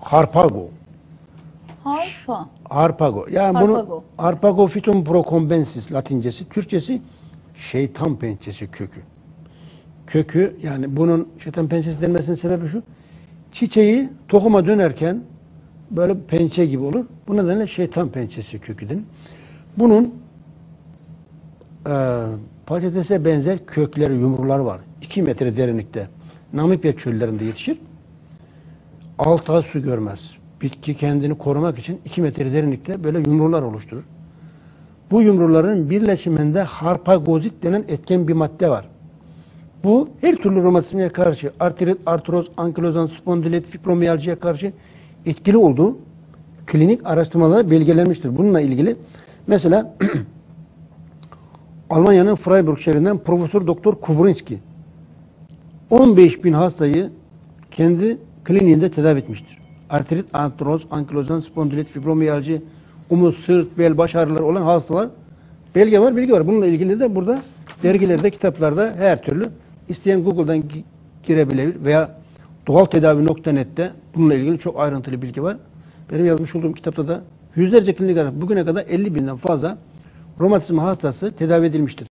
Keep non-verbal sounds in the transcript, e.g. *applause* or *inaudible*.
Harpago. Harpa. Harpago. Yani Harpago. bunu Harpago fitum procombensis latincesi, Türkçesi şeytan pençesi kökü. Kökü yani bunun şeytan pençesi denmesinin sebebi şu. Çiçeği tohuma dönerken böyle pençe gibi olur. Bu nedenle şeytan pençesi kökü denir. Bunun e, patatese benzer kökleri, yumruları var. 2 metre derinlikte. Namibya çöllerinde yetişir. 6 ay su görmez. Bitki kendini korumak için 2 metre derinlikte böyle yumrular oluşturur. Bu yumruların birleşiminde harpagozit denen etken bir madde var. Bu her türlü romatizmaya karşı, artrit, artroz, ankilozan, spondilit, fibromiyaljiye karşı etkili olduğu klinik araştırmalarda belgelenmiştir. Bununla ilgili mesela *clears throat* Almanya'nın Freiburg şehrinden Profesör Doktor Kubrinski 15 bin hastayı kendi kliniğinde tedavi etmiştir. Artrit, artroz, ankilozan, spondilit, fibromiyalji, omuz, sırt, bel, baş ağrıları olan hastalar belge var, bilgi var. Bununla ilgili de burada dergilerde, kitaplarda her türlü isteyen Google'dan gi- girebilir veya doğaltedavi.net'te bununla ilgili çok ayrıntılı bilgi var. Benim yazmış olduğum kitapta da yüzlerce klinik bugüne kadar 50 binden fazla romatizma hastası tedavi edilmiştir.